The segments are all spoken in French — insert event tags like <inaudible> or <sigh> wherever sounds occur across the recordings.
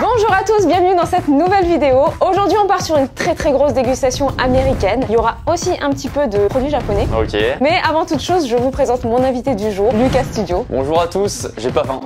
Bonjour à tous, bienvenue dans cette nouvelle vidéo. Aujourd'hui on part sur une très très grosse dégustation américaine. Il y aura aussi un petit peu de produits japonais. Ok. Mais avant toute chose, je vous présente mon invité du jour, Lucas Studio. Bonjour à tous, j'ai pas faim.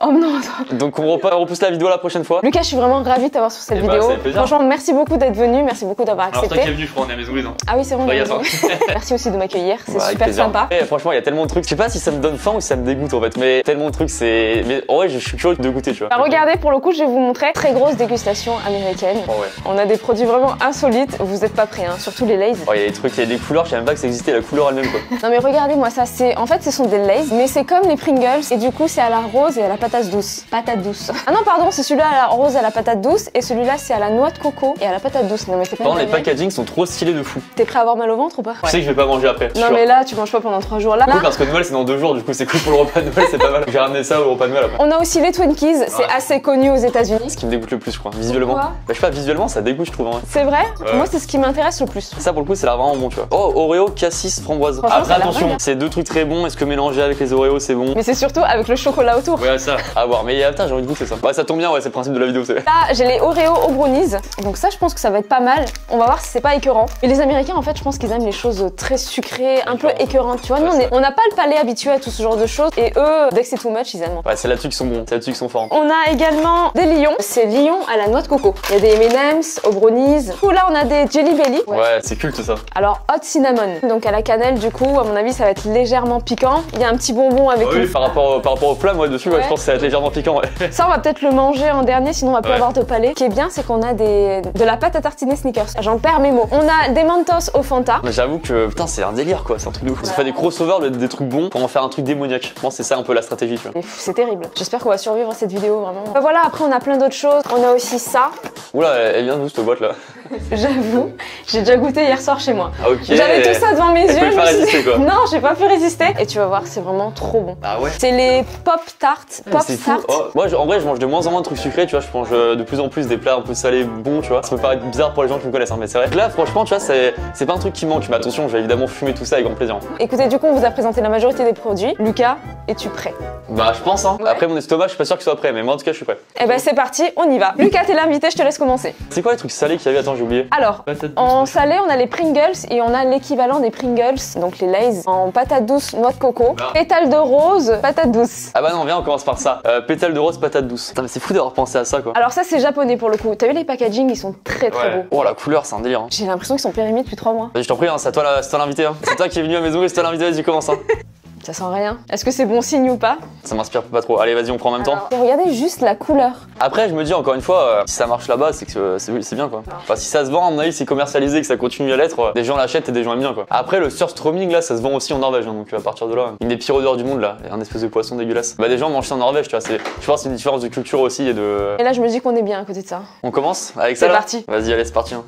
Oh non. Donc on repousse la vidéo la prochaine fois. Lucas, je suis vraiment ravie de t'avoir sur cette Eh bah, vidéo. ça fait plaisir. Franchement, merci beaucoup d'être venu, merci beaucoup d'avoir Alors toi qui accepté. es venu, je crois, on est à Maison. Ah oui, c'est bon. <laughs> Merci aussi de m'accueillir, c'est avec super sympa. Eh, franchement, il y a tellement de trucs. Je sais pas si ça me donne faim ou si ça me dégoûte en fait. Mais tellement de trucs, c'est. Mais en vrai, je suis curieux de goûter, tu vois. Bah, regardez, pour le coup, je vais vous montrer très grosse dégustation américaine. Oh, ouais. On a des produits vraiment insolites, vous êtes pas prêts, hein, surtout les Lays. Oh, il y a des trucs, il y a des couleurs, je savais même pas que ça existait, la couleur elle-même quoi. Non mais regardez-moi ça, c'est en fait ce sont des Lays, mais c'est comme les Pringles et du coup c'est à la rose et à la patate douce. Patate douce. Ah non pardon, c'est celui-là à la rose et à la patate douce et celui-là c'est à la noix de coco et à la patate douce. Non mais c'est pas une les dinguerie. packaging sont trop stylés de fou. T'es prêt à avoir mal au ventre ou pas Je sais que je vais pas manger après. Non sûr. mais là tu manges pas pendant trois jours. Là, là, parce que Noël c'est dans deux jours, du coup c'est cool pour le repas de Noël, c'est pas mal. J'ai ramené ça au repas de Noël après. on a aussi les Twinkies, c'est Ouais. assez connu aux États-Unis. Ce qui me dégoûte le plus, je crois, visuellement. Bah, je sais pas, visuellement ça dégoûte, je trouve. C'est vrai Ouais. Moi c'est ce qui m'intéresse le plus. Ça pour le coup, c'est là vraiment bon, tu vois. Oh, Oreo, cassis, framboise. Franchement, ça Après, a l'air attention, dingue, hein. c'est deux trucs très bons. Est-ce que mélanger avec les Oreos c'est bon Mais c'est surtout avec le chocolat autour. Ouais, ça. <laughs> À voir. Mais euh, putain, j'ai envie de goûter ça. Ouais, ça tombe bien, ouais, c'est le principe de la vidéo. Là, j'ai les Oreo au brownies. Donc ça, je pense que ça va être pas mal. On va voir si c'est pas écœurant. Et les Américains, en fait, je pense qu'ils aiment les choses très sucrées, un peu Écœurantes. Tu vois, nous, Ouais, on n'a pas le palais habitué à tout ce genre de choses. Et eux, dès que c'est too much, ils aiment. Ouais, c'est là-dessus qu'ils sont bons, c'est là-dessus qu'ils sont forts. On a également des lions. C'est lions à la noix de coco. Il y a des M&M's au brownies. Coup, là, on a des Jelly Belly. Ouais, c'est culte ça. Alors, hot cinnamon. Donc à la cannelle, du coup, à mon avis, ça va être légèrement piquant. Il y a un petit bonbon avec oui, une... par rapport, par rapport aux flammes, ouais, dessus, ouais, Ouais. je pense ça va être légèrement piquant, ouais. <laughs> Ça, on va peut-être le manger en dernier, sinon on va plus Ouais. avoir de palais. Ce qui est bien, c'est qu'on a des... de la pâte à tartiner sneakers. J'en perds mes mots. On a des Mentos au Fanta. Mais j'avoue que, putain, c'est un délire, quoi, c'est un truc de ouf. Ça fait des crossovers, des, des trucs bons pour en faire un truc démoniaque. Je pense c'est ça un peu la stratégie, tu vois. C'est terrible. J'espère qu'on va survivre à cette vidéo, vraiment. Voilà, après, on a plein d'autres choses. On a aussi ça. Oula, elle elle vient d'où cette boîte là <laughs> J'avoue, j'ai déjà goûté hier soir chez moi. Ah, ok. J'avais tout ça devant mes yeux. pouvait je pas me suis quoi. Non, j'ai pas pu résister. Et tu vas voir, c'est vraiment trop bon. Ah ouais C'est les Pop Tart. Pop c'est fou. Tart. Oh, moi, en vrai, je mange de moins en moins de trucs sucrés, tu vois. Je mange euh, de plus en plus des plats un peu salés, bons, tu vois. Ça peut paraître bizarre pour les gens qui me connaissent, hein, mais c'est vrai. Là, franchement, tu vois, c'est c'est pas un truc qui manque. Mais attention, je vais évidemment fumer tout ça avec grand plaisir. Écoutez, du coup, on vous a présenté la majorité des produits. Lucas, es-tu prêt? Bah, je pense, hein. Ouais. Après, mon estomac, je suis pas sûr qu'il soit prêt, mais moi, en tout cas, je suis prêt. Eh ben, c'est parti, on y va. Lucas, t'es l'invité, je te laisse commencer. C'est quoi les trucs salés qu'il y avait Attends, j'ai oublié. Alors, en salé, on a les Pringles et on a l'équivalent des Pringles, donc les Lays, en patate douce, noix de coco, Ah. pétale de rose, patate douce. Ah bah non, viens, on commence par ça. Euh, pétale de rose, patate douce. Putain, mais c'est fou d'avoir pensé à ça, quoi. Alors ça, c'est japonais pour le coup. T'as vu les packaging, ils sont très très beaux. Oh, la couleur, c'est un délire. hein. J'ai l'impression qu'ils sont périmés depuis trois mois. Vas-y, je t'en prie, hein, c'est à toi la- c'est toi l'invité. Hein. C'est toi qui es venu à la maison et c'est toi l'invité, vas-y, commence. <laughs> Ça sent rien. Est-ce que c'est bon signe ou pas Ça m'inspire pas trop. Allez, vas-y, on prend en même temps. Alors, Regardez juste la couleur. Après, je me dis encore une fois, euh, si ça marche là-bas, c'est que euh, c'est bien quoi. Enfin, si ça se vend, à mon avis, c'est commercialisé, que ça continue à l'être, euh, des gens l'achètent et des gens aiment bien quoi. Après, le surströmming là, ça se vend aussi en Norvège, hein, donc à partir de là, une des pires odeurs du monde là, un espèce de poisson dégueulasse. Bah, des gens mangent ça en Norvège, tu vois. c'est- Je pense que c'est une différence de culture aussi et de. Et là, je me dis qu'on est bien à côté de ça. On commence avec ça C'est parti. Vas-y, allez, c'est parti. hein.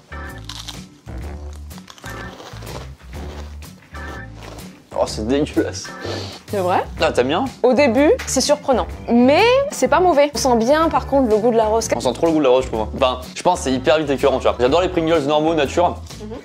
Oh, c'est dégueulasse. C'est vrai Ah, t'aimes bien Au début, c'est surprenant. Mais c'est pas mauvais. On sent bien, par contre, le goût de la rose. On sent trop le goût de la rose, je trouve. Enfin, je pense que c'est hyper vite écœurant, tu vois. J'adore les Pringles normaux, nature.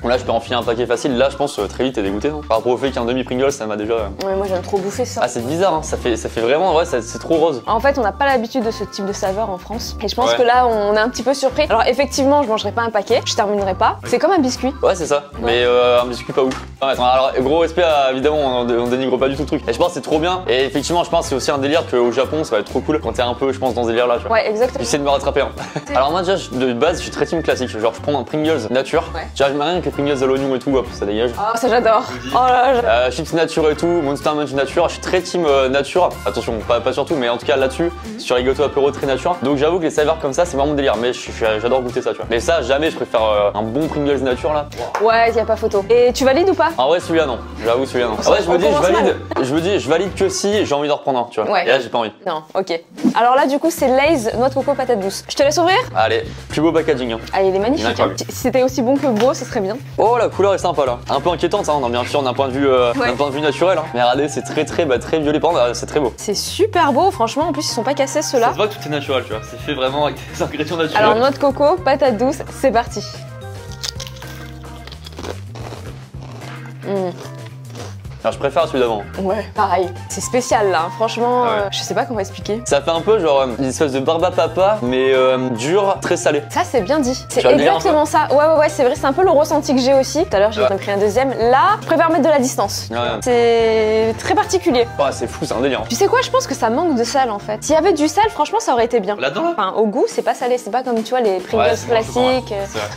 Bon, là, je peux en filer un paquet facile. Là, je pense euh, très vite, t'es dégoûté. non? Par rapport au fait qu'un demi Pringles, ça m'a déjà. euh, Ouais, moi, j'aime trop bouffer ça. Ah, c'est bizarre, hein. ça, fait, ça fait vraiment. Ouais, c'est trop rose. En fait, on n'a pas l'habitude de ce type de saveur en France. Et je pense Ouais. que là, on est un petit peu surpris. Alors, effectivement, je mangerai pas un paquet, je terminerai pas. C'est comme un biscuit. Ouais, c'est ça. Mais euh, un biscuit pas ouf. Alors, gros respect, à- évidemment, on, on dénigre pas du tout le truc. Et je pense que c'est trop bien. Et effectivement, je pense que c'est aussi un délire qu'au Japon, ça va être trop cool quand t'es un peu, je pense, dans ce délire là, tu vois. Ouais, exactement. J'essaie de me rattraper. Hein. <laughs> Alors moi déjà de base je suis très team classique. Genre je prends un Pringles nature. Ouais. J'arrive rien les Pringles à l'oignon et tout, hop, ça dégage. Oh, ça j'adore. Oh là là, Euh, chips nature et tout, Monster Munch nature, je suis très team euh, nature. Attention, pas, pas surtout, mais en tout cas là-dessus, sur les gâteaux apéro très nature. Donc j'avoue que les saveurs comme ça, c'est vraiment mon délire. Mais j'adore goûter ça, tu vois. Mais ça, jamais je préfère euh, un bon Pringles nature là. Ouais, y a pas photo. Et tu valides ou pas? En vrai, celui-là non. J'avoue, celui-là non. On En vrai, je me dis, je valide. Je me dis, je valide que si j'ai envie d'en reprendre un, tu vois. Ouais. Et là, j'ai pas envie. Non, ok. Alors là, du coup, c'est Lay's noix de coco patate douce. Je te laisse ouvrir Allez, plus beau packaging. hein. Ah, il est magnifique. Hein. Si c'était aussi bon que beau, ce serait bien. Oh la couleur est sympa là, un peu inquiétante hein, non, bien sûr d'un point de vue euh, Ouais. point de vue naturel. Hein. Mais regardez c'est très très bah, très violet, ah, c'est très beau. C'est super beau, franchement. En plus, ils sont pas cassés ceux-là. voit que tout est naturel, tu vois. C'est fait vraiment avec des ingrédients naturels. Alors, noix de coco, patate douce, c'est parti. Mm. Alors, je préfère celui d'avant. Ouais, pareil. C'est spécial là, franchement, Ah ouais. euh, je sais pas comment expliquer. Ça fait un peu genre euh, une espèce de barbe à papa, mais euh, dur, très salé. Ça, c'est bien dit. C'est exactement ça. Ouais, ouais, ouais, c'est vrai, c'est un peu le ressenti que j'ai aussi. Tout à l'heure, j'ai Ouais. pris un deuxième. Là, je préfère mettre de la distance. Ouais. C'est très particulier. Oh, c'est fou, c'est un délire. Tu sais quoi, je pense que ça manque de sel en fait. S'il y avait du sel, franchement, ça aurait été bien. Là-dedans, là Enfin, au goût, c'est pas salé, c'est pas comme tu vois les Pringles classiques.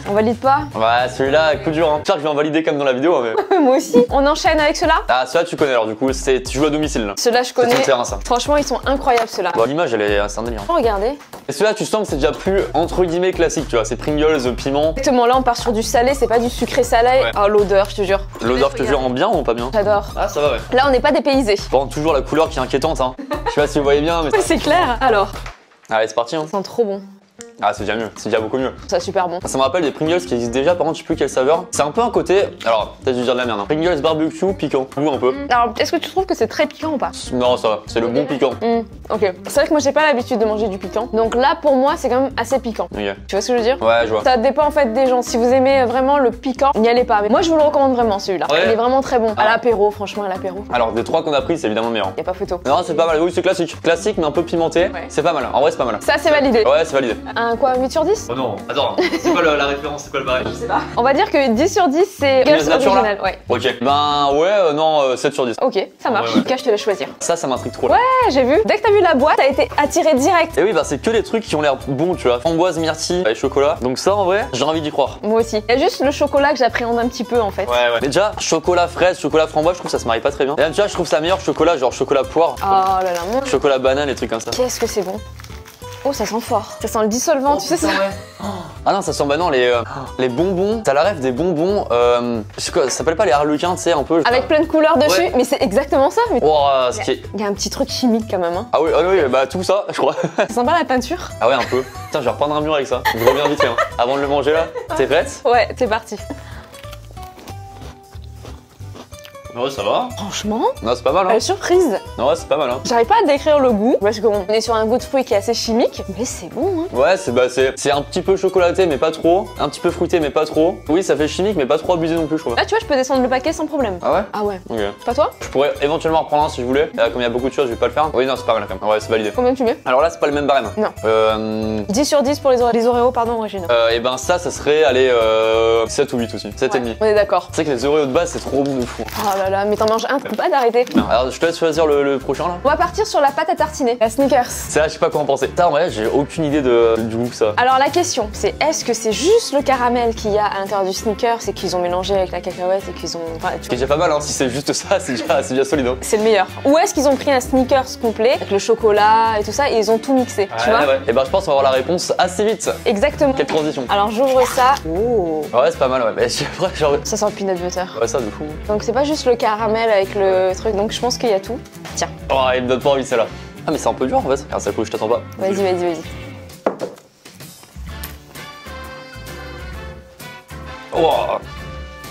On valide pas Ouais, celui-là, coup dur. Hein. J'espère que je vais en valider comme dans la vidéo. Mais... <laughs> Moi aussi. On enchaîne avec ceux-là Ah, celui-là, tu connais alors, du coup, c'est tu joues à domicile là. Ceux-là, je C'est connais. terrain, ça. Franchement, ils sont incroyables ceux-là. Bon, l'image, elle est, c'est un délire. Regardez. Et celui-là, tu sens que c'est déjà plus entre guillemets classique, tu vois. C'est Pringles, piment. Exactement, là, on part sur du salé, c'est pas du sucré salé. Ouais. Ah, l'odeur, je te jure. L'odeur, je te jure, en bien ou en pas bien? J'adore. Ah, ça va, ouais. Là, on n'est pas dépaysé. Bon, toujours la couleur qui est inquiétante, hein. Je sais pas si vous voyez bien, mais. <laughs> C'est clair. Alors, Allez, c'est parti, hein. ça sent trop bon. Ah, c'est déjà mieux, c'est déjà beaucoup mieux. Ça, super bon. Ça me rappelle des Pringles qui existent déjà, par contre, je sais plus quelle saveur. C'est un peu un côté. Alors, peut-être je vais dire de la merde, hein. Pringles barbecue piquant. Goût un peu. Alors, est-ce que tu trouves que c'est très piquant ou pas? Non, ça va, c'est le bon piquant. Hmm, ok. C'est vrai que moi j'ai pas l'habitude de manger du piquant. Donc là pour moi c'est quand même assez piquant. Tu vois ce que je veux dire? Ouais, je vois. Ça dépend en fait des gens. Si vous aimez vraiment le piquant, n'y allez pas. Mais moi je vous le recommande vraiment celui-là. Ouais. Il est vraiment très bon. À Ah. l'apéro, franchement à l'apéro. Alors, des trois qu'on a pris, c'est évidemment le meilleur. Y a pas photo. Non, c'est pas mal. Oui, c'est classique. Classique, mais un peu pimenté. Ouais. C'est pas mal. En vrai, c'est pas mal. Ça c'est validé. Ouais, c'est validé. Un quoi 8 sur 10 Oh non, attends, c'est quoi la référence C'est quoi le barème Je sais pas. On va dire que 10 sur 10 c'est Girls là original. Ouais. Ok. Ben ouais, euh, non, euh, 7 sur 10. Ok, ça marche. Ouais, ouais. En tout cas, je te laisse choisir. Ça, ça m'intrigue trop là. Ouais, j'ai vu. Dès que t'as vu la boîte, t'as été attiré direct. Et oui, bah c'est que les trucs qui ont l'air bons, tu vois. Framboise, myrtille et chocolat. Donc ça, en vrai, j'ai envie d'y croire. Moi aussi. Il y a juste le chocolat que j'appréhende un petit peu en fait. Ouais, ouais. Mais déjà, chocolat fraise, chocolat framboise, je trouve que ça se marie pas très bien. Et tu vois, je trouve ça meilleur chocolat, genre chocolat poire, Oh là là, mon chocolat banane, les trucs comme ça. Qu'est-ce que c'est bon Oh, ça sent fort. Ça sent le dissolvant, tu sais ça Ah non, ça sent bah non, les, euh, les bonbons. T'as la rêve des bonbons. Euh, c'est quoi, ça s'appelle pas les harlequins, tu sais, un peu. Avec plein de couleurs dessus, Ouais. mais c'est exactement ça. Mais... Oh, ce qui est. Il y a un petit truc chimique quand même. Hein. Ah oui, ah oui, bah tout ça, je crois. Ça sent pas la peinture Ah ouais, un peu. Putain, je vais reprendre un mur avec ça. Je reviens vite fait. hein. Avant de le manger là. T'es prête? Ouais, c'est parti. Ouais, ça va. Franchement, Non, c'est pas mal, hein. euh, surprise. Non, ouais, c'est pas mal, hein. J'arrive pas à décrire le goût parce qu'on est sur un goût de fruit qui est assez chimique, mais c'est bon. Hein. Ouais, c'est bah, c'est c'est un petit peu chocolaté, mais pas trop. Un petit peu fruité, mais pas trop. Oui, ça fait chimique, mais pas trop abusé non plus, je trouve. Là, tu vois, je peux descendre le paquet sans problème. Ah ouais? Ah ouais. Ok. Pas toi? Je pourrais éventuellement en reprendre un si je voulais. Là, comme il y a beaucoup de choses, je vais pas le faire. Oui, non, c'est pas mal quand même. Ouais, c'est validé. Combien tu mets? Alors là, c'est pas le même barème. Non. Euh. 10 sur 10 pour les, les Oreos, pardon, originaux. euh, et ben ça, ça serait aller euh, 7 ou 8 aussi. 7 et Ouais, demi. on est d'accord. C'est que les Oreos de base, c'est trop bon de fou. Oh là là, mais t'en manges un, tu peux pas t'arrêter. Non, alors je te laisse choisir le, le prochain là. On va partir sur la pâte à tartiner, la Snickers. C'est là, je sais pas quoi en penser. Putain, en vrai, j'ai aucune idée de, du goût que ça. Alors la question, c'est est-ce que c'est juste le caramel qu'il y a à l'intérieur du Snickers et qu'ils ont mélangé avec la cacahuète et qu'ils ont... Enfin, tu C'est déjà pas mal, hein. Si c'est juste ça, c'est déjà, c'est déjà solide. c'est le meilleur. Ou est-ce qu'ils ont pris un Snickers complet avec le chocolat et tout ça et ils ont tout mixé, tu vois Et ben je pense qu'on va avoir la réponse assez vite. Exactement. Quelle transition. Alors j'ouvre ça. Oh. Ouais, c'est pas mal, ouais. Mais <laughs> après, genre. Ça sent le peanut butter. Ouais, ça de fou. Donc c'est pas juste le caramel avec le truc, donc je pense qu'il y a tout. Tiens, Oh, il me donne pas envie celle-là. Ah, mais c'est un peu dur en fait. Regarde, ça coule, je t'attends pas. vas-y, vas-y, vas-y. Oh.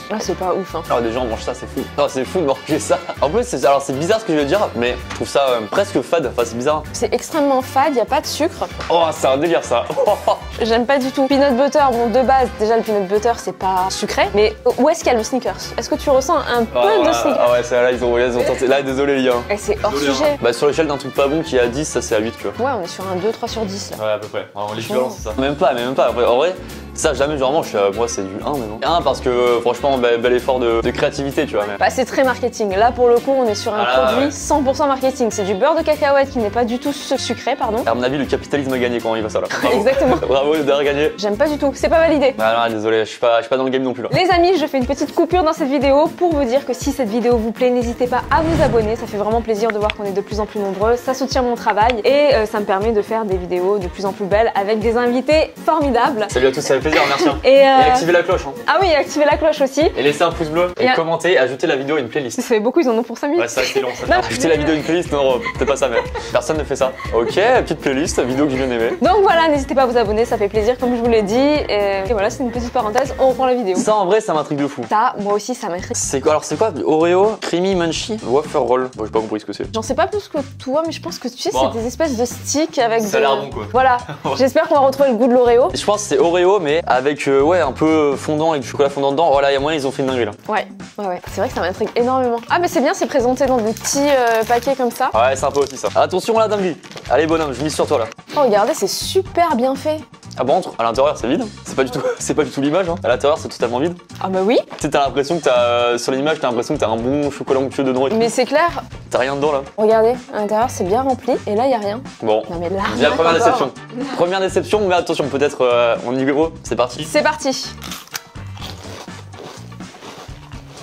Là c'est pas ouf hein. Alors, des gens mangent ça, c'est fou. Oh, c'est fou de manger ça. En plus, c'est, alors c'est bizarre ce que je vais dire, mais je trouve ça euh, presque fade. Enfin, c'est bizarre. C'est extrêmement fade, y a pas de sucre. Oh, c'est un délire ça. <laughs> J'aime pas du tout. Peanut butter, bon de base, déjà le peanut butter c'est pas sucré, mais où est-ce qu'il y a le Snickers? Est-ce que tu ressens un peu Ah, de ouais, Snickers? ah ouais, c'est là, ils ont, ils ont tenté. Là, désolé, les gars. Et c'est hors Désolé, hein. sujet. Bah, sur l'échelle d'un truc pas bon qui est à 10, ça c'est à 8, tu vois. Ouais, on est sur un 2, 3 sur 10 là. Ouais, à peu près. L'équivalent, c'est ça. Même pas, mais même pas. En vrai, ça, jamais, genre, je suis à- moi, c'est du 1 maintenant. 1 parce que, euh, franchement, bel, bel effort de, de créativité, tu vois. Mais... Bah c'est très marketing. Là pour le coup on est sur un Ah produit ouais. 100% marketing. C'est du beurre de cacahuète qui n'est pas du tout su- sucré, pardon. À mon avis, le capitalisme a gagné quand il va ça là. <laughs> Bravo. Exactement. <laughs> Bravo d'avoir gagné. J'aime pas du tout. C'est pas validé. Bah non, désolé, je suis pas, je suis pas dans le game non plus là. Les amis, je fais une petite coupure dans cette vidéo pour vous dire que si cette vidéo vous plaît, n'hésitez pas à vous abonner. Ça fait vraiment plaisir de voir qu'on est de plus en plus nombreux. Ça soutient mon travail et euh, ça me permet de faire des vidéos de plus en plus belles avec des invités formidables. Salut à tous, plaisir, merci. hein. Et, euh, Et activez la cloche. Hein. ah oui, activez la cloche aussi. Et laissez un pouce bleu. Et, Et commentez, ajoutez la vidéo à une playlist. Ça fait beaucoup, ils en ont pour 5 minutes. Ouais, c'est assez long ça. Non. Ajoutez la vidéo à une playlist, non, peut-être pas ça, mais personne ne fait ça. Ok, petite playlist, vidéo que je viens d'aimer. Donc voilà, n'hésitez pas à vous abonner, ça fait plaisir comme je vous l'ai dit. Et, et voilà, c'est une petite parenthèse, on reprend la vidéo. Ça en vrai, ça m'intrigue de fou. Ça, moi aussi, ça m'intrigue. C'est quoi Alors, c'est quoi Oreo, creamy munchie, wafer roll. Bon, j'ai pas compris ce que c'est. J'en sais pas plus que toi, mais je pense que tu sais, Bon. c'est des espèces de sticks avec. Ça a de- l'air bon, quoi. Voilà. <laughs> J'espère qu'on va retrouver le goût de l'Oreo. Je pense que c'est Oreo, mais avec euh, ouais un peu fondant avec du chocolat fondant dedans. Voilà, il y a moyen ils ont fait une dinguerie là. Ouais, ouais, ouais. C'est vrai que ça m'intrigue énormément. Ah, mais c'est bien, c'est présenté dans des petits euh, paquets comme ça. Ouais, c'est un peu aussi ça. Attention à la dinguerie. Allez bonhomme, je mise sur toi là. Oh, regardez, c'est super bien fait. Ah bon, entre- à l'intérieur c'est vide. C'est pas du tout, <laughs> c'est pas du tout l'image. Hein. À l'intérieur c'est totalement vide. Ah, bah oui. Tu sais, t'as l'impression que t'as euh, sur l'image t'as l'impression que t'as un bon chocolat onctueux dedans. Et tout. Mais c'est clair. T'as rien dedans là. Regardez, à l'intérieur, c'est bien rempli. Et là, y a rien. Bon. Non, mais là. Déjà première déception. Première déception, mais attention peut-être euh, on y gros. C'est parti. C'est parti.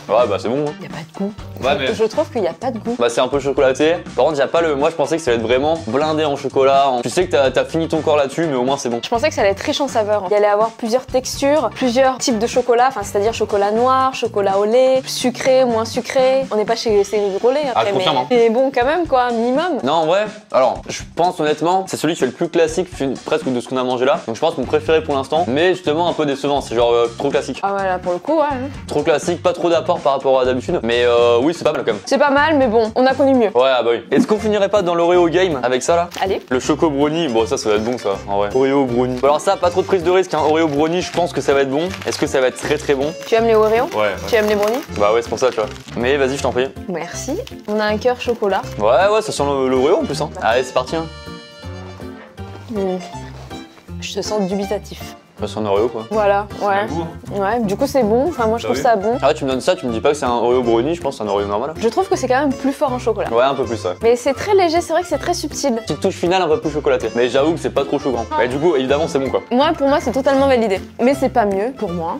Ouais bah c'est bon. hein. Il y a pas de goût. Ouais mais. Je trouve qu'il n'y a pas de goût. Bah c'est un peu chocolaté. Par contre, y a pas le. Moi je pensais que ça allait être vraiment blindé en chocolat. en- Tu sais que t'as as fini ton corps là-dessus, mais au moins c'est bon. Je pensais que ça allait être riche en saveurs. Il allait avoir plusieurs textures, plusieurs types de chocolat, enfin c'est-à-dire chocolat noir, chocolat au lait, sucré, moins sucré. On n'est pas chez série Rollet Ah, après, je confirme, hein. mais, mais bon quand même quoi, minimum. Non en vrai, alors je pense honnêtement, c'est celui qui fait le plus classique presque de ce qu'on a mangé là. Donc je pense mon préféré pour l'instant, mais justement un peu décevant. C'est genre euh, trop classique. Ah voilà, pour le coup, ouais. hein. Trop classique, pas trop d'apport par rapport à d'habitude. Mais euh, oui, c'est pas mal quand même. C'est pas mal, mais bon, on a connu mieux. Ouais, ah bah oui. Est-ce qu'on finirait pas dans l'Oreo game avec ça là? Allez. Le choco brownie, bon ça ça va être bon ça, en vrai. Oreo brownie. Bon, alors ça, pas trop de prise de risque, hein. Oreo brownie, je pense que ça va être bon. Est-ce que ça va être très très bon? Tu aimes les Oreos? Ouais. Tu aimes les brownies? Bah ouais, c'est pour ça, tu vois. Mais vas-y, je t'en prie. Merci. On a un cœur chocolat. Ouais, ouais, ça sent le- l'Oreo en plus, hein. Allez, c'est parti, hein. Hmm. Je te sens dubitatif. Ça sent un Oreo quoi. Voilà, ouais. goût, hein. Ouais, du coup c'est bon. Enfin moi je Bah trouve ça bon. Ah ouais, tu me donnes ça, tu me dis pas que c'est un Oreo brownie, je pense que c'est un Oreo normal. Je trouve que c'est quand même plus fort en chocolat. Ouais, un peu plus, ouais. Mais c'est très léger, c'est vrai que c'est très subtil. Petite touche finale un peu plus chocolatée. Mais j'avoue que c'est pas trop choquant. Mais du coup, évidemment, c'est bon quoi. Moi, pour moi, c'est totalement validé. Mais c'est pas mieux pour moi,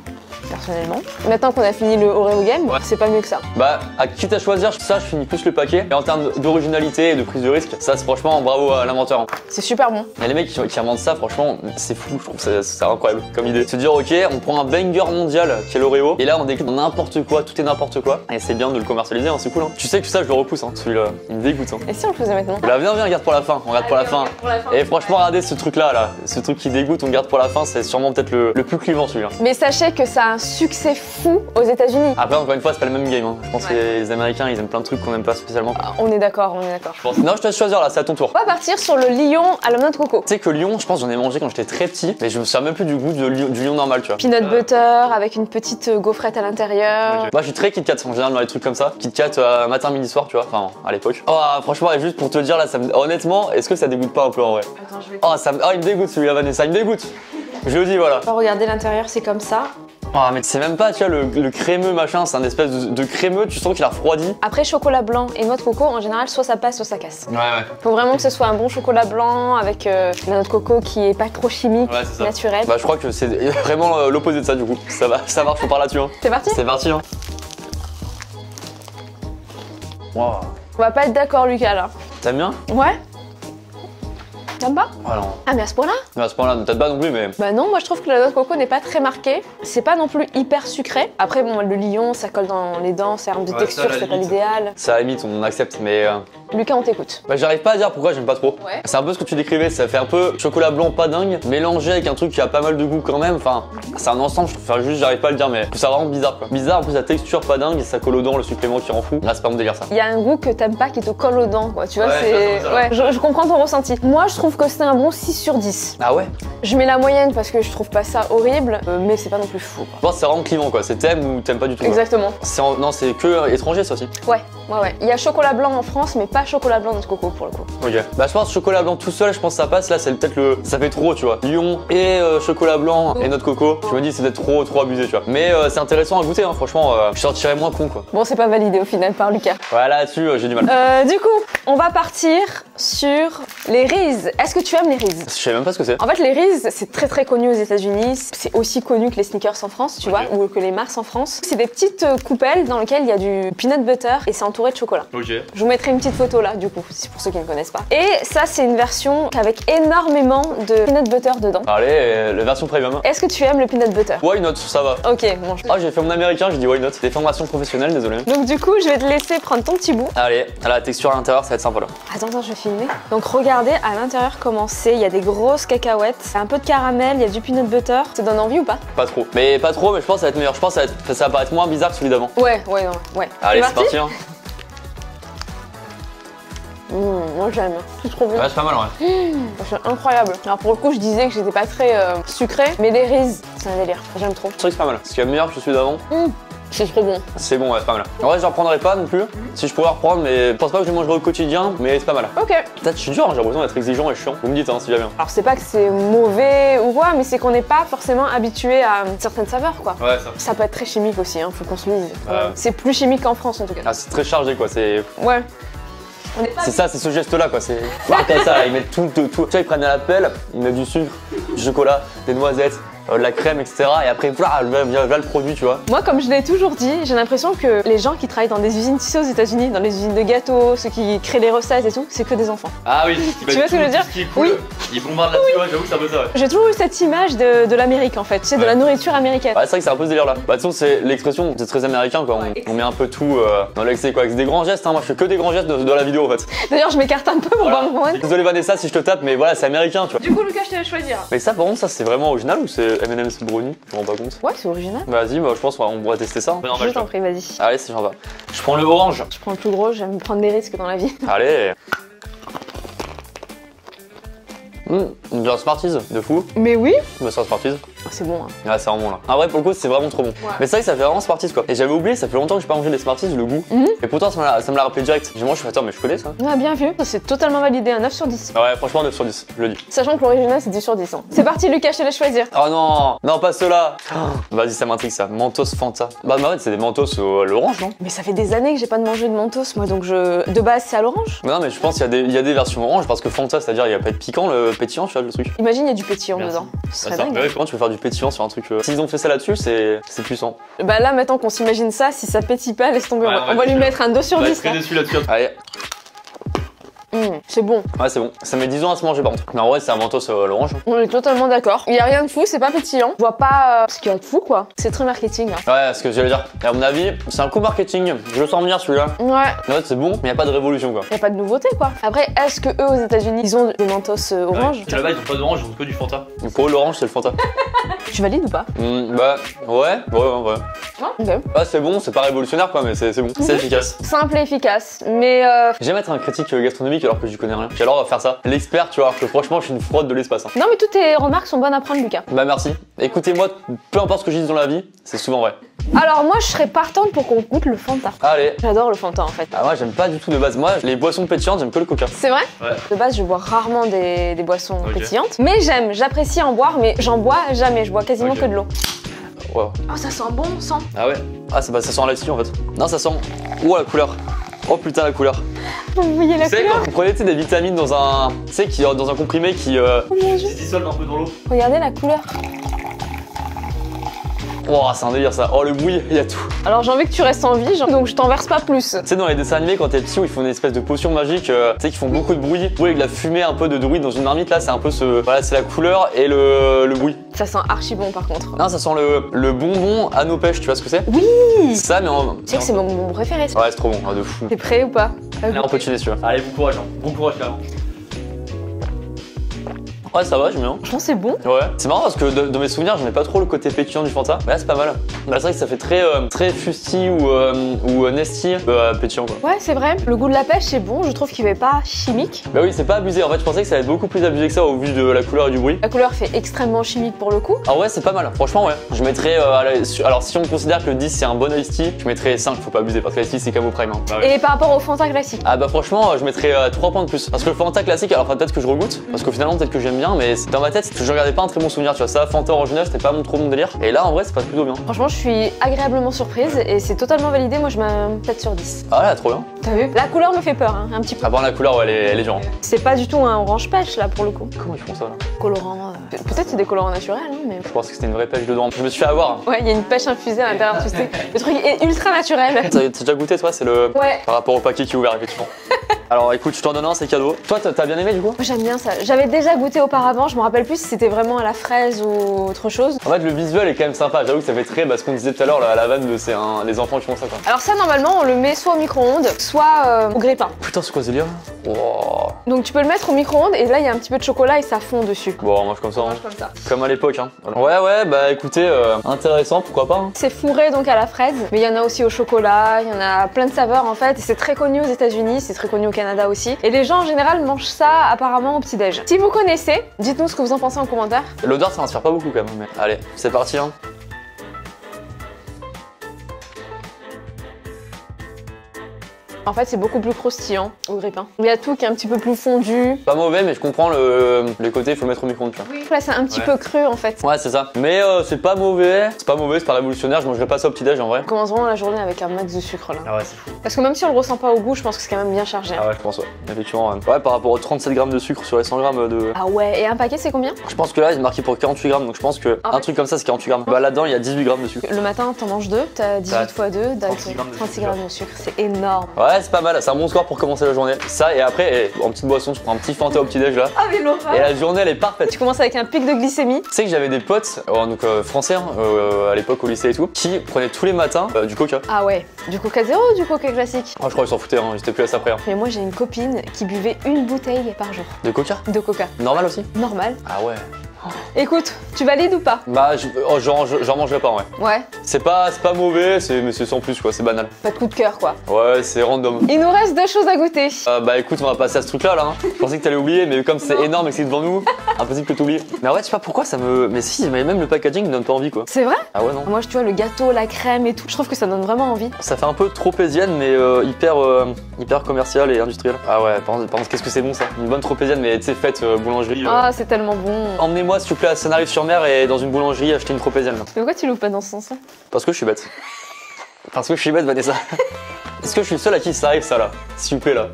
personnellement. Maintenant qu'on a fini le Oreo Game, Ouais. c'est pas mieux que ça. Bah, à quitte à choisir, ça, je finis plus le paquet. Et en termes d'originalité et de prise de risque, ça, c'est franchement bravo à l'inventeur. hein. C'est super bon. Et les mecs qui, qui inventent ça, franchement, c'est fou, je trouve ça c'est incroyable comme idée. Se dire, ok, on prend un banger mondial qui est l'Oreo, et là on décline n'importe quoi, tout est n'importe quoi, et c'est bien de le commercialiser, hein, c'est cool. Hein. Tu sais que ça, je le repousse, hein, celui-là, il me dégoûte. Hein. Et si on le faisait maintenant? Là, viens, viens, regarde pour la fin, on regarde pour la fin. Et franchement, regardez ce truc-là, là, ce truc qui dégoûte, on garde pour la fin, c'est sûrement peut-être le, le plus clivant celui-là. Mais sachez que ça a un succès fou aux États-Unis. Après, encore une fois, c'est pas le même game. hein. Je pense Ouais. que les Américains, ils aiment plein de trucs qu'on aime pas spécialement. Ah, On est d'accord, on est d'accord. Pense- Non, je te laisse choisir là, c'est à ton tour. On va partir sur le lion à la noix de coco. Tu sais que Lyon, je pense j'en ai mangé quand j'étais très petit, mais je me souviens même plus du goût de du lion normal, tu vois. Peanut butter avec une petite euh, gaufrette à l'intérieur. Moi je suis très Kit Kat en général dans les trucs comme ça. Kit Kat euh, matin, midi, soir, tu vois, enfin à l'époque. Oh franchement, et juste pour te dire là, ça me- honnêtement, est-ce que ça dégoûte pas un peu en vrai? Attends, je vais. Oh, ça me... oh il me dégoûte celui-là Vanessa, il me dégoûte Je le dis voilà. Regardez l'intérieur, c'est comme ça. Oh mais c'est même pas, tu vois, le, le crémeux machin, c'est un espèce de, de crémeux, tu sens qu'il a refroidi. Après, chocolat blanc et noix de coco, en général, soit ça passe, soit ça casse. Ouais ouais. Faut vraiment que ce soit un bon chocolat blanc avec euh, la noix de coco qui est pas trop chimique, Ouais, c'est ça. naturel. Bah je crois que c'est <laughs> vraiment euh, l'opposé de ça du coup. Ça va, ça marche, on part là-dessus. Hein. C'est parti? C'est parti hein. Wow. On va pas être d'accord, Lucas, là. T'aimes bien? Ouais T'aimes pas Ah non. Ah, mais à ce point-là À ce point-là, peut-être pas non plus, mais. Bah non, moi je trouve que la noix de coco n'est pas très marquée. C'est pas non plus hyper sucré. Après, bon, le lion, ça colle dans les dents, c'est un de Ouais, texture, c'est pas l'idéal. Ça à la limite, on accepte, mais. euh, Lucas, on t'écoute. Bah, j'arrive pas à dire pourquoi j'aime pas trop. Ouais. C'est un peu ce que tu décrivais, ça fait un peu chocolat blanc pas dingue, mélangé avec un truc qui a pas mal de goût quand même. Enfin, c'est un ensemble, je enfin, juste j'arrive pas à le dire, mais c'est vraiment bizarre quoi. Bizarre, en plus la texture pas dingue, et ça colle aux dents, le supplément qui rend fou. Là, c'est pas mon délire ça. Il y a un goût que t'aimes pas qui te colle aux dents, quoi. Tu vois, Ouais, c'est. ça, ça, ça. Ouais, je, je comprends ton ressenti. Moi, je trouve que c'est un bon 6 sur 10. Ah ouais? Je mets la moyenne parce que je trouve pas ça horrible, euh, mais c'est pas non plus fou, quoi. Que c'est vraiment clivant quoi, c'est t'aimes ou t'aimes pas du tout. quoi. Exactement. Non, c'est que étranger ça aussi. Ouais, ouais, ouais. Il y a chocolat blanc en France, mais pas chocolat blanc de coco pour le coup. Ok. Bah, je pense chocolat blanc tout seul, je pense que ça passe. Là, c'est peut-être le. Ça fait trop, tu vois. Lion et euh, chocolat blanc et notre coco. Je me dis, c'est peut-être trop, trop abusé, tu vois. Mais euh, c'est intéressant à goûter, hein. franchement. euh, je sortirais moins con quoi. Bon, c'est pas validé au final par Lucas. Ouais, là-dessus, euh, j'ai du mal. Euh, du coup, on va partir sur les Reese. Est-ce que tu aimes les Reese Je sais même pas ce que c'est. En fait, les Reese, c'est très très connu aux États-Unis. C'est aussi connu que les sneakers en France, tu vois, ou que les Mars en France. C'est des petites euh, coupelles dans lesquelles il y a du peanut butter et c'est entouré de chocolat. Ok. Je vous mettrai une petite photo là, du coup, pour ceux qui ne connaissent pas. Et ça, c'est une version avec énormément de peanut butter dedans. Allez, euh, la version premium. Est-ce que tu aimes le peanut butter? Why not Ça va. Ok, bon. Ah, j'ai fait mon américain, j'ai dit why not. Des formations professionnelles, désolé. Donc du coup, je vais te laisser prendre ton petit bout. Allez, la texture à l'intérieur, ça va être sympa là. Attends, attends, je vais filmer. Donc regardez à l'intérieur comment c'est. Il y a des grosses cacahuètes, un peu de caramel, il y a du peanut butter. Ça donne envie ou pas? Pas trop. Mais pas trop, mais je pense que ça va être meilleur. Je pense que ça va, être- ça va paraître moins bizarre que celui d'avant. Ouais, ouais, non, ouais. Allez, C'est c'est parti. hein. Mmh, moi j'aime, c'est trop bon. Ouais, c'est pas mal, ouais. C'est incroyable. Alors pour le coup, je disais que j'étais pas très euh, sucrée, mais les riz, c'est un délire. J'aime trop. C'est vrai que c'est pas mal. Ce qui est meilleur que celui d'avant, C'est trop bon. c'est bon, ouais, c'est pas mal. En vrai, je reprendrai pas non plus. Si je pouvais en reprendre, mais je pense pas que je le mangerai au quotidien, mais c'est pas mal. Ok. Peut-être je suis dur, hein, j'ai l'impression d'être exigeant et chiant. Vous me dites hein, si jamais. Alors c'est pas que c'est mauvais ou quoi, mais c'est qu'on n'est pas forcément habitué à certaines saveurs quoi. Ouais, ça. Ça peut être très chimique aussi, hein, faut qu'on se dise. Ouais. C'est plus chimique qu'en France en tout cas. Ah, c'est très chargé quoi, c'est Ouais. C'est ça, c'est ce geste là quoi, c'est comme ça, ils mettent tout, tout, tout. Tu vois, ils prennent la pelle, ils mettent du sucre, du chocolat, des noisettes, euh, la crème, etc. Et après, voilà, le produit, tu vois. Moi, comme je l'ai toujours dit, j'ai l'impression que les gens qui travaillent dans des usines ici aux États-Unis, dans les usines de gâteaux, ceux qui créent les recettes et tout, c'est que des enfants. Ah oui, <laughs> Tu vois ce que je veux dire Oui. Ils bombardent là-dessus, ouais, j'avoue que c'est un peu ça, ouais. J'ai toujours eu cette image de, de l'Amérique en fait, tu sais, de la nourriture américaine. Ouais, c'est vrai que c'est un peu ce délire là. Bah, de toute façon, c'est l'expression, c'est très américain quoi. On, Ouais. on met un peu tout euh, dans l'excès quoi. C'est des grands gestes, hein. Moi, je fais que des grands gestes de, de la vidéo en fait. D'ailleurs, je m'écarte un peu pour Voilà. pas me. Désolé Vanessa si je te tape, mais voilà, c'est américain, tu vois. Du coup, Lucas, je te laisse choisir. Mais ça, par contre, ça, c'est vraiment original ou c'est M&M's brownie Je me rends pas compte. Ouais, c'est original. Vas-y, bah, je pense qu'on pourrait tester ça. Je t'en prie, vas-y. Allez, c'est sympa. Je prends le orange. Je prends le plus gros, j'aime prendre des risques dans la vie. Allez. Mmh, une bière Smarties, de fou. Mais oui, Bah, c'est un Smarties. c'est bon. Hein. Ah, c'est vraiment là. Ah, vrai, pour le coup, c'est vraiment trop bon. Mais c'est vrai que ça fait vraiment Smarties quoi. Et j'avais oublié, ça fait longtemps que j'ai pas mangé les Smarties, le goût. Mhm. Et pourtant, ça me l'a- ça l'a rappelé direct. J'ai mangé, je fais attends, mais je connais ça. Ah, bien vu. Ça, C'est totalement validé, un 9 sur 10. Ah Ouais, franchement, 9 sur 10, je le dis. Sachant que l'original, c'est 10 sur 10. hein. C'est parti, Lucas, je te laisse choisir. Oh non, non, pas ceux-là. Vas-y, ça m'intrigue ça. Mentos Fanta. Bah, bah, en fait, c'est des Mentos à l'orange, non? Mais ça fait des années que j'ai pas de manger de mentos, moi, donc je. De base, c'est à l'orange. Mais Non, mais je pense qu'il y, des- y a des versions orange parce que Fanta, c'est-à-dire, il y a pas de piquant, le pétillant, tu vois, le truc. Imagine, il y a du pétillant Merci. dedans. Ce serait Attends, dingue. mais ouais, comment tu peux faire du pétillant sur un truc euh, S'ils ont fait ça là-dessus, c'est c'est puissant. Bah là, maintenant qu'on s'imagine ça, si ça pétille pas, laisse tomber. Ouais, on va- ouais, on va lui mettre un 2 sur 10. là. dessus là-dessus. Allez, Mmh, c'est bon. ouais, c'est bon. Ça met 10 ans à se manger par contre. Mais en vrai, c'est un Mentos euh, à l'orange. On est totalement d'accord. Il y a rien de fou, c'est pas pétillant. Je vois pas euh, ce qu'il y a de fou, quoi. C'est très marketing. hein. Ouais, ce que j'allais dire. Et à mon avis, c'est un coup marketing. Je le sens venir celui-là. Ouais. En fait, c'est bon, mais il n'y a pas de révolution quoi. Y a pas de nouveauté, quoi. Après, est-ce que eux, aux États-Unis, ils ont des mentos euh, orange? Là-bas, ils ont pas d'orange, ils ont que du Fanta. Donc pour eux, l'orange, c'est le Fanta. <laughs> Tu valides ou pas? Hmm, bah, ouais, ouais, ouais, ouais. Ok. Bah, c'est bon, c'est pas révolutionnaire quoi, mais c'est bon. C'est efficace. Simple et efficace. Mais euh, J'aime être un critique euh, alors que j'y connais rien. J'adore faire ça. L'expert, tu vois, alors que franchement, je suis une fraude de l'espace. hein. non, mais toutes tes remarques sont bonnes à prendre, Lucas. Bah, merci. Écoutez-moi, peu importe ce que je dis dans la vie, c'est souvent vrai. Alors moi, je serais partante pour qu'on goûte le Fanta. Allez. J'adore le Fanta, en fait. Ah, moi, j'aime pas du tout de base. Moi, les boissons pétillantes, j'aime que le coca. C'est vrai Ouais. De base, je bois rarement des, des boissons Ok. pétillantes. Mais j'aime, j'apprécie en boire, mais j'en bois jamais. Je bois quasiment Ok. que de l'eau. Wow. Oh, ça sent bon sang. Ah ouais Ah, ça, bah, ça sent l'ice en fait. Non, ça sent. Oh, la couleur. Oh putain, la couleur. Vous voyez la couleur quand vous prenez des vitamines dans un. Tu sais, qui, dans un comprimé qui. Euh... Oh mon Dieu. se dissolvent un peu dans l'eau. Regardez la couleur. Oh, c'est un délire ça. Oh, le bruit, il y a tout. Alors j'ai envie que tu restes en vie, genre- donc je t'en verse pas plus. Tu sais, dans les dessins animés, quand t'es petit, où ils font une espèce de potion magique, euh, tu sais, qui font beaucoup de bruit. Oui, avec de la fumée, un peu de druide dans une marmite, là, c'est un peu ce. Voilà, c'est la couleur et le, le bruit. Ça sent archi bon par contre. Non, ça sent le, le bonbon à nos pêches, tu vois ce que c'est? Oui Ça, mais en. Tu sais que c'est mon, mon préféré. ça. Ouais, c'est trop bon, de fou. T'es prêt ou pas? Là, on peut tuer tu. Allez, bon courage, hein. bon courage, carrément. Ouais, ça va, j'aime bien. Franchement c'est bon. Ouais, c'est marrant parce que de- dans mes souvenirs, j'en ai pas trop le côté pétillant du Fanta. Mais là, c'est pas mal. Bah, c'est vrai que ça fait très, euh, très fusti ou, euh, ou euh, nesty euh, pétillant quoi. Ouais c'est vrai. Le goût de la pêche c'est bon, je trouve qu'il fait pas chimique. Bah oui, c'est pas abusé. En fait, je pensais que ça allait être beaucoup plus abusé que ça au vu de la couleur et du bruit. La couleur fait extrêmement chimique pour le coup. Ah ouais, c'est pas mal. Franchement, ouais. Je mettrais. à la- sur- alors, si on considère que le 10 c'est un bon iced tea, je mettrais 5. Faut pas abuser parce que l'iced tea c'est Camo Prime. hein. Et par rapport au Fanta classique? Ah bah franchement je mettrais euh, 3 points de plus parce que le Fanta classique alors peut-être que je regoute parce que finalement peut-être que j'aime bien mais c'est- dans ma tête je regardais pas un très bon souvenir tu vois ça Fanta Neuf c'était pas mon trop bon délire et là en vrai c'est pas plutôt bien Franchement je suis agréablement surprise et c'est totalement validé. Moi je mets un 7 sur 10. ah là trop bien T'as vu? La couleur me fait peur hein, un petit peu. ah bon la couleur ouais, elle, est, elle est dure hein. C'est pas du tout un orange pêche là pour le coup. comment ils font ça là? Colorant. euh, Peut-être c'est des colorants naturels hein, mais. je pense que c'était une vraie pêche dedans je me suis fait avoir Ouais, il y a une pêche infusée à l'intérieur, tu sais. Le truc est ultra naturel. t'as déjà goûté toi? C'est le Ouais. par rapport au paquet qui est ouvert effectivement <laughs> alors écoute je t'en donne un c'est cadeau toi t'as bien aimé du coup? Moi j'aime bien ça. J'avais déjà goûté auparavant, je me rappelle plus si c'était vraiment à la fraise ou autre chose. en fait le visuel est quand même sympa j'avoue que ça fait très bah, ce qu'on disait tout à l'heure la, la vanne de c'est les enfants qui font ça quoi Alors ça normalement on le met soit au micro-ondes, soit euh, au grille-pain. putain c'est quoi ce délire Wow. Donc tu peux le mettre au micro-ondes et là il y a un petit peu de chocolat et ça fond dessus. bon on mange comme ça hein. comme ça. Comme à l'époque, hein. Ouais, ouais, bah écoutez, euh, intéressant, pourquoi pas. hein. C'est fourré donc à la fraise, mais il y en a aussi au chocolat, il y en a plein de saveurs en fait. Et c'est très connu aux États-Unis, c'est très connu au Canada aussi. Et les gens en général mangent ça apparemment au petit-déj. Si vous connaissez, dites-nous ce que vous en pensez en commentaire. L'odeur, ça m'inspire pas beaucoup quand même. Mais... Allez, c'est parti. Hein. En fait, c'est beaucoup plus croustillant au grille-pain. Il y a tout qui est un petit peu plus fondu. Pas mauvais, mais je comprends le, le côté, il faut le mettre au micro-ondes, tu vois. Là, c'est un petit Ouais. peu cru en fait. Ouais, c'est ça. Mais euh, c'est pas mauvais. C'est pas mauvais, c'est pas révolutionnaire. Je mangerai pas ça au petit-déj en vrai. On commence vraiment la journée avec un max de sucre là. Ah ouais, c'est fou. Parce que même si on le ressent pas au goût, je pense que c'est quand même bien chargé. Ah ouais, je pense, ouais. Effectivement, ouais. Ouais, par rapport aux 37 grammes de sucre sur les 100 grammes de. Ah ouais, et un paquet c'est combien? Je pense que là, il est marqué pour 48 grammes, donc je pense que Ah un truc comme ça, c'est 48 grammes. Bah là-dedans, il y a 18 grammes de sucre. Le matin, t'en manges deux, t'as 18 T'as fois 2, t'as 36 grammes de 36 sucre. grammes de sucre. C'est énorme. Ouais, c'est pas mal, c'est un bon score pour commencer la journée. Ça, et après, eh, en petite boisson, tu prends un petit Fanta au petit-déj là. Ah mais Et l'horreur la journée, elle est parfaite. Tu commences avec un pic de glycémie. Tu sais que j'avais des potes, euh, donc euh, français, hein, euh, à l'époque au lycée et tout, qui prenaient tous les matins du coca. Ah ouais, du coca zéro ou du coca classique? Ah, je crois qu'ils s'en foutaient, hein, j'étais plus à ça près. hein. Mais moi j'ai une copine qui buvait une bouteille par jour De coca? De coca. Normal aussi? Normal. Ah ouais. Écoute, tu valides ou pas? Bah, je- oh, j'en j'en mangerai pas, ouais. Ouais, C'est pas, c'est pas mauvais, c'est- mais c'est sans plus, quoi, c'est banal. pas de coup de cœur quoi. Ouais, c'est random. Il nous reste deux choses à goûter. Euh, bah écoute, on va passer à ce truc-là, là. hein. Je pensais que t'allais oublier, mais comme c'est énorme et que c'est devant nous, impossible que t'oublies. Mais ouais, je sais pas pourquoi ça me. Mais si, mais même le packaging me donne pas envie, quoi. C'est vrai? Ah ouais, non. Moi, tu vois, le gâteau, la crème et tout, je trouve que ça donne vraiment envie. Ça fait un peu tropézienne, mais euh, hyper, euh, hyper commercial et industriel. Ah ouais, par contre, par contre, qu'est-ce que c'est bon ça Une bonne tropézienne, mais tu sais, faite euh, boulangerie. euh. Ah, c'est tellement bon. Emmenez-moi, s'il vous plaît, à Sanarive-sur-Mer et dans une boulangerie acheter une tropézienne. Mais pourquoi tu loues pas dans ce sens-là? Parce que je suis bête. Parce que je suis bête, Vanessa. Est-ce que je suis le seul à qui ça arrive, ça là? S'il vous plaît, là.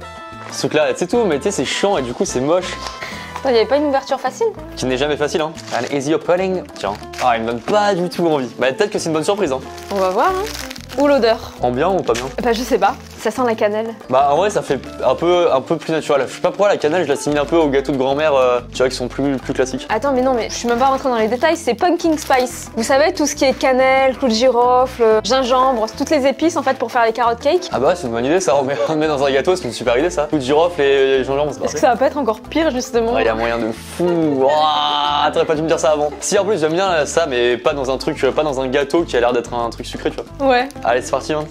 Ce truc là, c'est tout, mais tu sais, c'est chiant et du coup, c'est moche. Attends, y avait pas une ouverture facile? Qui n'est jamais facile, hein. An easy opening. Tiens. Ah, il me donne pas du tout envie. Bah, peut-être que c'est une bonne surprise, hein. On va voir, hein. Ou l'odeur En bien ou pas bien Bah, je sais pas. Ça sent la cannelle. Bah, en vrai, ça fait un peu, un peu plus naturel. Je sais pas pourquoi la cannelle, je l'assimile un peu aux gâteaux de grand-mère, euh, tu vois, qui sont plus, plus classiques. Attends, mais non, mais je suis même pas rentrée dans les détails. C'est pumpkin spice. Vous savez, tout ce qui est cannelle, clou de girofle, gingembre, toutes les épices en fait pour faire les carottes cake. Ah bah, c'est une bonne idée, ça. On met, on met dans un gâteau, c'est une super idée, ça. Tout de girofle et gingembre, c'est Est-ce que ça va pas être encore pire justement il y a moyen de fou. Ouah, T'aurais pas dû me dire ça avant. Si en plus j'aime bien euh, ça, mais pas dans un truc, euh, pas dans un gâteau qui a l'air d'être un truc sucré, tu vois. Ouais. Allez, c'est parti. Hein.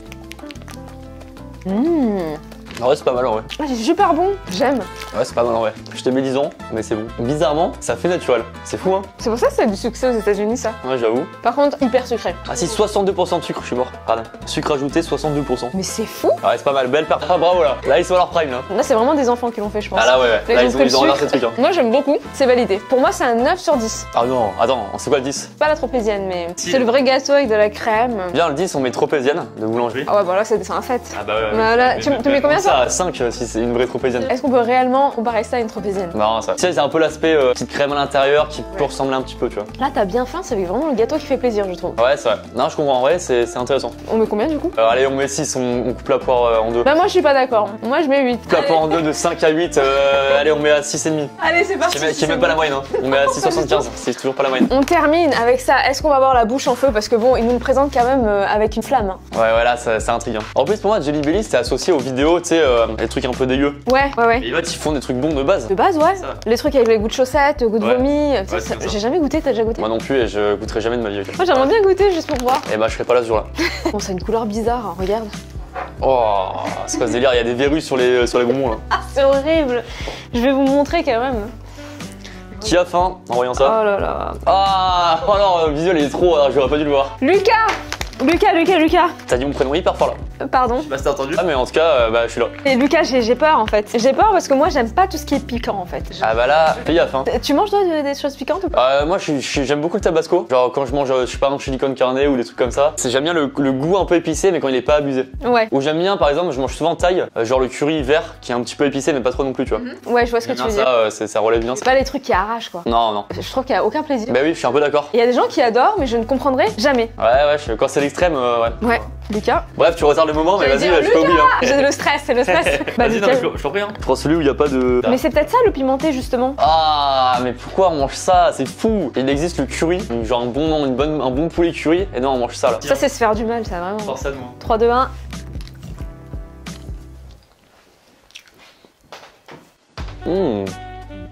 Mmh. En vrai, c'est pas mal en vrai. Ah, c'est super bon. J'aime. Ouais, c'est pas mal en vrai. Je te mets 10 ans, mais c'est bon. Bizarrement, ça fait naturel. C'est fou, hein C'est pour ça que c'est du succès aux États-Unis, ça. Ouais, j'avoue. Par contre, hyper sucré. Ah si, 62% de sucre, je suis mort. Pardon. Sucre ajouté, 62%. Mais c'est fou. Ouais, c'est pas mal. Belle part. Ah, bravo là. Là, ils sont à leur prime là. Là, c'est vraiment des enfants qui l'ont fait, je pense. Ah là, ouais, ouais. Là, ils ont ils ont, pris ils ont le renversé le sucre. truc, hein. Moi, j'aime beaucoup. C'est validé. Pour moi, c'est un 9 sur 10. Ah non, attends, c'est quoi le 10 Pas la tropézienne, mais Si. c'est le vrai gâteau avec de la crème. Bien, le 10, on met tropézienne de boulangerie. Ah ouais, bah là, c'est un fait. Ah bah ouais. Tu mets combien, ça à 5 si c'est une vraie tropézienne. Est-ce qu'on peut réellement comparer ça à une tropézienne? Non, ça. Tu sais, c'est un peu l'aspect euh, petite crème à l'intérieur qui peut ressembler un petit peu, tu vois. Là, t'as bien faim, c'est vraiment le gâteau qui fait plaisir, je trouve. Ouais, c'est vrai. Non, je comprends. En vrai, c'est c'est intéressant. On met combien du coup? Euh, allez, on met 6, on, on coupe la poire euh, en deux. Bah, moi, je suis pas d'accord. Moi, je mets 8. coupe la poire en deux de 5 à 8. euh, allez, on met à 6,5. Allez, c'est Qui parti. est même- qui est même pas la moyenne, hein. On met à 6,75. <laughs> C'est toujours pas la moyenne. On termine avec ça. Est-ce qu'on va avoir la bouche en feu? Parce que bon, il nous le présente quand même euh, avec une flamme. hein. Ouais, ouais, là, ça- c'est intriguant. En plus, pour moi, Jelly Belly, c'était associé aux vidéos, tu sais, euh, les trucs un peu dégueux. Ouais, ouais, ouais. Et fait, ils font des trucs bons de base. De base, ouais. Les trucs avec les goûts de chaussettes, goût de Ouais. vomi. ça, c'est ça- comme ça. J'ai jamais goûté, t'as déjà goûté Moi non plus, et je goûterai jamais de ma vie. ok. Moi, j'aimerais bien goûter juste pour voir. Et bah, je serai pas là ce jour-là. <laughs> Bon, c'est une couleur bizarre, hein, regarde. Oh, c'est quoi ce délire? Il y a des verrues sur les, sur les bonbons là. Ah, c'est horrible. Je vais vous montrer quand même. Qui a faim en voyant Oh ça là là. Ah, oh non, le visuel il est trop, alors j'aurais pas dû le voir. Lucas Lucas, Lucas, Lucas T'as dit mon prénom hyper fort là. Pardon. Bah, t'as entendu Ah, mais en tout cas, euh, bah, je suis là. Et Lucas, j'ai j'ai peur en fait. J'ai peur parce que moi, j'aime pas tout ce qui est piquant en fait. Ah, bah là, fais gaffe, hein. Tu manges toi de- des choses piquantes ou pas? Euh, moi, je suis- je suis- j'aime beaucoup le tabasco. Genre, quand je mange, euh, je sais pas, un chili con carne ou des trucs comme ça. C'est- J'aime bien le, le goût un peu épicé, mais quand il est pas abusé. Ouais. Ou j'aime bien, par exemple, je mange souvent thaï, euh, genre le curry vert, qui est un petit peu épicé, mais pas trop non plus, tu vois. Ouais, je vois ce que J'aime tu bien veux ça, dire. euh, c'est- ça relève bien. C'est pas les trucs qui arrachent quoi. Non, non. Je trouve qu'il y a aucun plaisir. Bah oui, je suis un peu d'accord. Il y a des gens qui adorent, mais je ne comprendrai jamais. Ouais, ouais, je- quand c'est l'extrême, euh, ouais. Ouais. Lucas Bref, tu retardes le moment, mais vas-y, dire, je peux oublier. Hein. J'ai le stress, c'est le <laughs> stress. bah, Vas-y, non, Lucas. mais je je t'en prie. Hein. Je prends celui où il n'y a pas de. Mais c'est peut-être ça le pimenté justement. Ah, mais pourquoi on mange ça? C'est fou Il existe le curry, genre un bon, une bonne, un bon poulet curry, et non, on mange ça là. Ça, c'est se faire du mal, ça vraiment. Forcément. 3, 2, 1. Mmh.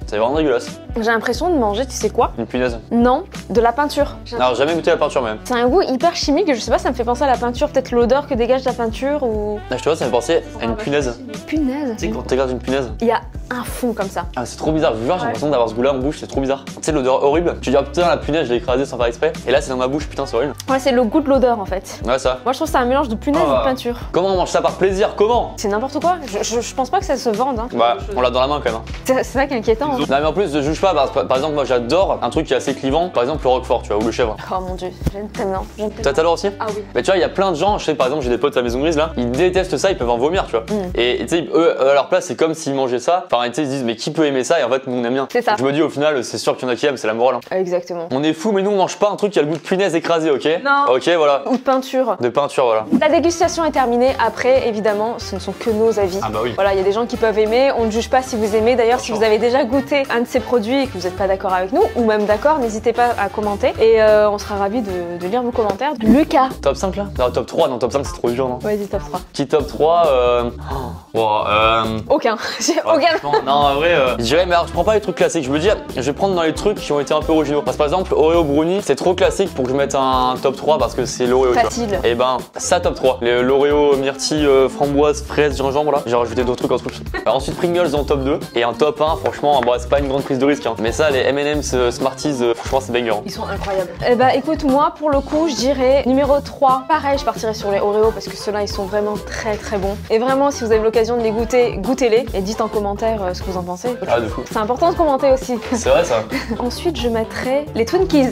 C'est vraiment dégueulasse. J'ai l'impression de manger, tu sais quoi Une punaise. Non, de la peinture. Alors, jamais goûté la peinture même. C'est un goût hyper chimique, je sais pas, ça me fait penser à la peinture, peut-être l'odeur que dégage la peinture ou. Ah, je te vois, ça me fait penser à une punaise. Punaise Tu sais, quand tu regardes une punaise, Il y a un fond comme ça. ah, c'est trop bizarre. J'ai l'impression d'avoir ce goût-là en bouche, c'est trop bizarre. Tu sais, l'odeur horrible. Tu dis, ah putain, la punaise, je l'ai écrasée sans faire exprès. Et là, c'est dans ma bouche, putain, c'est horrible. Ouais, c'est le goût de l'odeur en fait. Ouais, ça. Moi je trouve que c'est un mélange de punaise Oh. et de peinture. Comment on mange ça par plaisir? Comment? C'est n'importe quoi. Je, je- je pense pas que ça se vende. Hein. Bah, on l'a dans la main quand même. hein. C'est c'est ça qui est inquiétant. Non, mais en plus, je juge pas. Par, par exemple, moi, j'adore un truc qui est assez clivant. Par exemple, le roquefort, tu vois, ou le chèvre. Oh mon dieu, j'aime tellement. j'aime tellement. t'adores aussi Ah oui. Mais tu vois, il y a plein de gens, je sais par exemple, j'ai des potes à la maison grise là, ils détestent ça, ils peuvent en vomir, tu vois. Mm. Et tu sais, eux, à leur place, c'est comme s'ils mangeaient ça. Enfin, tu sais, ils se disent, mais qui peut aimer ça Et en fait, nous, on aime bien. C'est ça. Je me dis, au final, c'est sûr qu'il y en a qui aiment, c'est la morale. hein. Exactement. On est fou, mais nous, on mange pas un truc qui a le goût de punaise écrasée, ok Non. Ok, voilà. Ou de peinture. De peinture, voilà. La dégustation est terminée. Après, évidemment, ce ne sont que nos avis. Ah bah oui. Voilà, il y a des gens qui peuvent aimer. On ne juge pas si vous aimez. D'ailleurs, si vous avez déjà goûté un de ces produits et que vous n'êtes pas d'accord avec nous, ou même d'accord, n'hésitez pas à commenter. Et euh, on sera ravis de, de lire vos commentaires. Lucas. Top 5 là? Non, top 3, non, top 5, c'est trop dur, non? Vas-y, top 3. Petit top 3, euh. Oh, wow, euh. Aucun. <laughs> J'ai Ouais, aucun. Non, en vrai, euh, je dirais, mais alors je prends pas les trucs classiques. Je me dis, je vais prendre dans les trucs qui ont été un peu originaux. Parce que par exemple, Oreo Brownie, c'est trop classique pour que je mette un top 3 parce que c'est l'Oreo. Facile. Et ben, ça top 3. Le- L'Oreo myrtille, euh, framboise, fraise, gingembre là. J'ai rajouté d'autres trucs en <laughs> ensuite, Pringles en top 2. Et en top 1, franchement, bon, c'est pas une grande prise de risque. hein. Mais ça, les MM's euh, Smarties, euh, franchement, c'est banger. hein. Ils sont incroyables. Eh bah écoute, moi pour le coup, je dirais numéro 3. Pareil, je partirais sur les Oreo parce que ceux-là, ils sont vraiment très très bons. Et vraiment, si vous avez l'occasion de les goûter, goûtez-les et dites en commentaire euh, ce que vous en pensez. Ah, de fou. C'est important de commenter aussi. <laughs> C'est vrai ça. <laughs> Ensuite, je mettrais les Twinkies.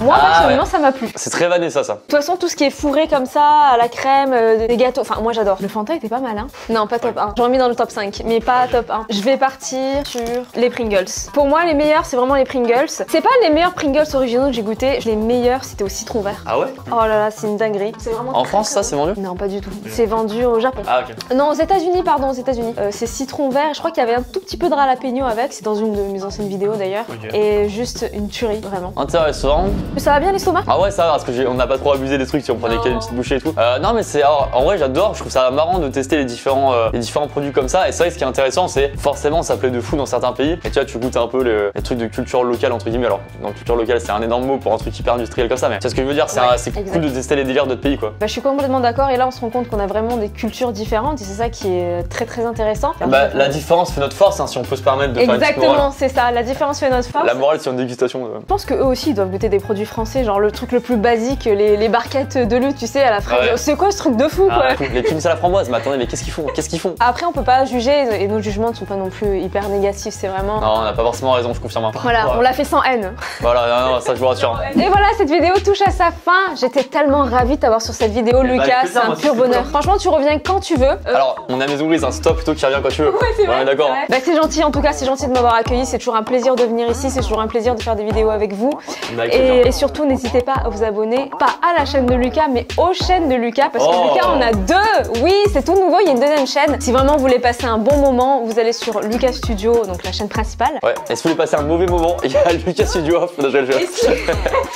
Moi, Ah, personnellement, ouais. ça m'a plu. De C'est très vanné ça, ça. toute façon, tout ce qui est fourré comme ça, à la crème, euh, des gâteaux, enfin, moi j'adore. Le Fanta était pas mal, hein Non, pas top 1. J'aurais mis dans le top 5, mais pas top 1. Je vais partir sur les Pringles. Pour moi, les meilleurs, c'est vraiment les Pringles. C'est pas les meilleurs Pringles originaux que j'ai goûté. Les meilleurs, c'était au citron vert. Ah ouais? Oh là là, c'est une dinguerie. C'est vraiment En France, ça, c'est vendu? Non, pas du tout. C'est vendu au Japon. Ah, ok. Non, aux États-Unis, pardon, aux États-Unis. Euh, c'est citron vert. Je crois qu'il y avait un tout petit peu de jalapeno avec. C'est dans une de mes anciennes vidéos d'ailleurs. Ok. Et juste une tuerie, vraiment. Intéressant. Ça va bien l'estomac Ah ouais ça va parce que on n'a pas trop abusé des trucs si on prenait qu'une petite bouchée et tout. Euh, non mais c'est alors, en vrai j'adore, je trouve ça marrant de tester les différents euh, les différents produits comme ça et c'est vrai ce qui est intéressant c'est forcément ça plaît de fou dans certains pays et tu vois tu goûtes un peu le- les trucs de culture locale entre guillemets alors dans culture locale c'est un énorme mot pour un truc hyper industriel comme ça mais c'est ce que je veux dire c'est Ouais, cool de tester les délires d'autres pays quoi. Bah, je suis complètement d'accord et là on se rend compte qu'on a vraiment des cultures différentes et c'est ça qui est très très intéressant. Bah la différence fait notre force hein, si on peut se permettre de. Exactement, c'est ça. La différence fait notre force. La morale c'est une dégustation. euh. Je pense qu'eux aussi ils doivent goûter des produits français, genre le truc le plus basique, les, les barquettes de lutte, tu sais, à la fraise. Ouais. C'est quoi ce truc de fou quoi Ah, fou. les pins à la framboise mais attendez mais qu'est-ce qu'ils font? Qu'est-ce qu'ils font? Après on peut pas juger et nos jugements ne sont pas non plus hyper négatifs, c'est vraiment. Non on n'a pas forcément raison je confirme. hein. Voilà, on l'a fait sans haine. Voilà non, non, ça je vous rassure. Et voilà, cette vidéo touche à sa fin. J'étais tellement ravie de t'avoir sur cette vidéo, Eh bah, Lucas. C'est un moi, pur bonheur. cool. Franchement, tu reviens quand tu veux. Euh, Alors on a maison grise un stop plutôt qui revient quand tu veux. Ouais, c'est est d'accord. hein. Bah, c'est gentil, en tout cas, c'est gentil de m'avoir accueilli. C'est toujours un plaisir de venir ici. C'est toujours un plaisir de faire des vidéos avec vous. Avec. Et, et surtout, n'hésitez pas à vous abonner, pas à la chaîne de Lucas, mais aux chaînes de Lucas. Parce que Oh. Lucas, on a deux. Oui, c'est tout nouveau. Il y a une deuxième chaîne. Si vraiment vous voulez passer un bon moment, vous allez sur Lucas Studio, donc la chaîne principale. Ouais, et si vous voulez passer un mauvais moment, il y a Lucas Studio Off. Non, je vais le faire.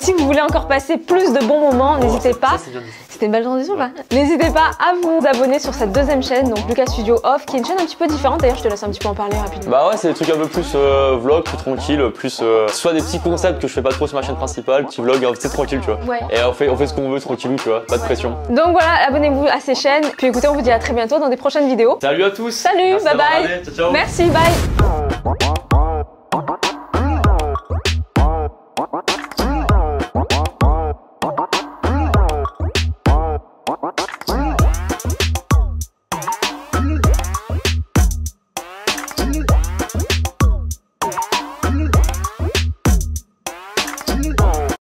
Si vous voulez encore passer plus de bons moments, n'hésitez pas. C'était une belle transition là. N'hésitez pas à vous abonner sur cette deuxième chaîne, donc Lucas Studio Off, qui est une chaîne un petit peu différente. D'ailleurs, je te laisse un petit peu en parler rapidement. Bah ouais, c'est des trucs un peu plus euh, vlog, plus tranquille, plus euh, soit des petits concepts que je fais pas trop sur ma chaîne principale, petits vlogs, euh, c'est tranquille, tu vois. Ouais. Et on fait, on fait ce qu'on veut tranquillou, tu vois, pas de pression. Donc voilà, abonnez-vous à ces chaînes. Puis écoutez, on vous dit à très bientôt dans des prochaines vidéos. Salut à tous Salut, Merci bye bye. regardé. Ciao, ciao Merci, bye. What?